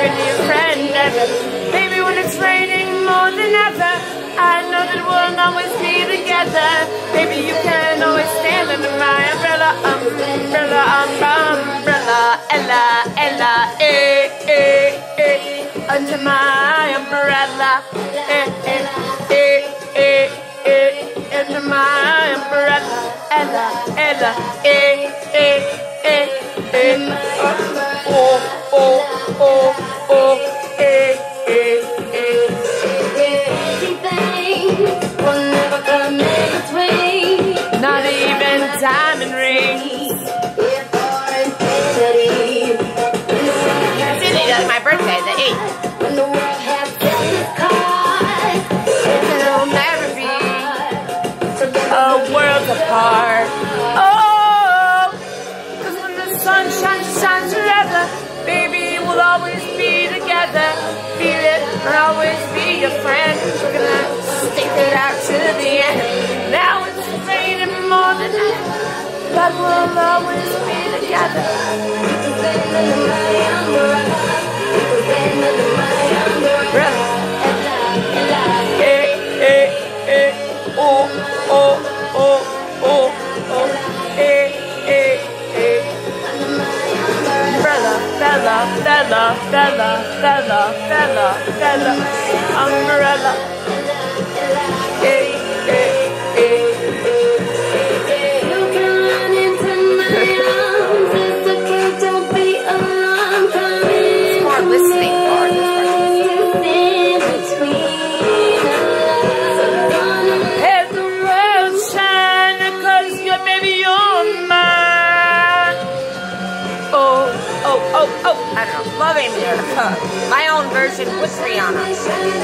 a new friend ever. Baby, when it's raining more than ever, I know that we'll always be together. Baby, you can always stand under my umbrella, umbrella, umbrella, Ella, Ella, eh, eh, eh, under my umbrella, eh, eh, eh, eh, eh, under my umbrella, Ella, Ella, eh, eh, eh, eh, oh, oh. oh oh, oh, eh, eh, eh. will never come in between. Not even diamond rings. It, that's the 8th. When And always be your friend. We're gonna stick it out to the end. Now it's raining more than ever. But we'll always be together. Umbrella, Bella, Bella, Bella, Bella, Bella, umbrella. Oh, oh, I don't know, loving My own version with Rihanna.